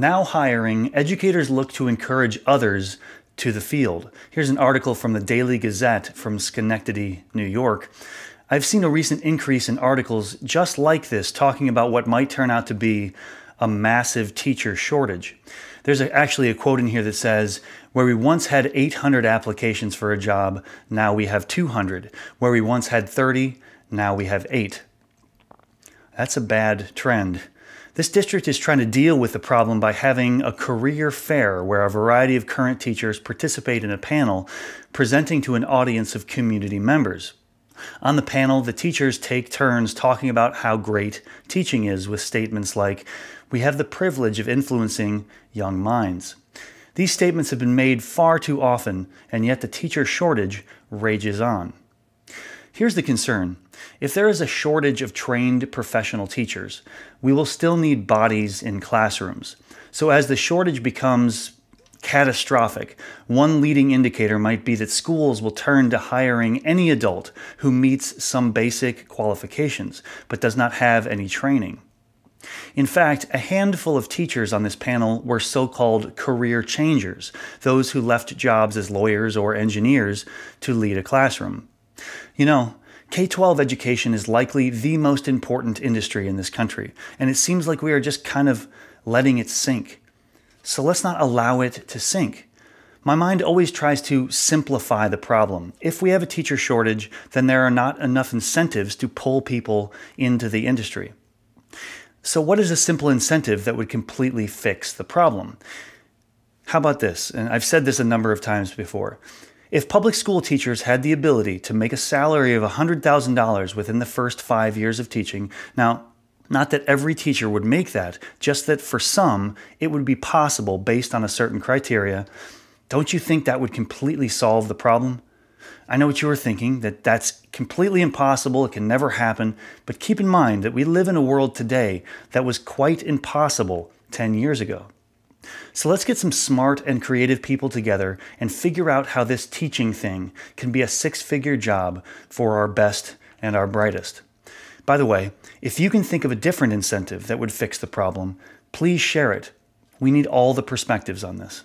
Now hiring, educators look to encourage others to the field. Here's an article from the Daily Gazette from Schenectady, New York. I've seen a recent increase in articles just like this talking about what might turn out to be a massive teacher shortage. There's a, actually a quote in here that says, Where we once had 800 applications for a job, now we have 200. Where we once had 30, now we have 8. That's a bad trend. This district is trying to deal with the problem by having a career fair where a variety of current teachers participate in a panel presenting to an audience of community members. On the panel, the teachers take turns talking about how great teaching is with statements like, We have the privilege of influencing young minds. These statements have been made far too often, and yet the teacher shortage rages on. Here's the concern if there is a shortage of trained professional teachers, we will still need bodies in classrooms. So, as the shortage becomes catastrophic. One leading indicator might be that schools will turn to hiring any adult who meets some basic qualifications but does not have any training. In fact, a handful of teachers on this panel were so called career changers, those who left jobs as lawyers or engineers to lead a classroom. You know, K 12 education is likely the most important industry in this country, and it seems like we are just kind of letting it sink. So let's not allow it to sink. My mind always tries to simplify the problem. If we have a teacher shortage, then there are not enough incentives to pull people into the industry. So, what is a simple incentive that would completely fix the problem? How about this? And I've said this a number of times before. If public school teachers had the ability to make a salary of $100,000 within the first five years of teaching, now not that every teacher would make that, just that for some, it would be possible based on a certain criteria. Don't you think that would completely solve the problem? I know what you were thinking, that that's completely impossible, it can never happen, but keep in mind that we live in a world today that was quite impossible 10 years ago. So let's get some smart and creative people together and figure out how this teaching thing can be a six figure job for our best and our brightest. By the way, if you can think of a different incentive that would fix the problem, please share it. We need all the perspectives on this.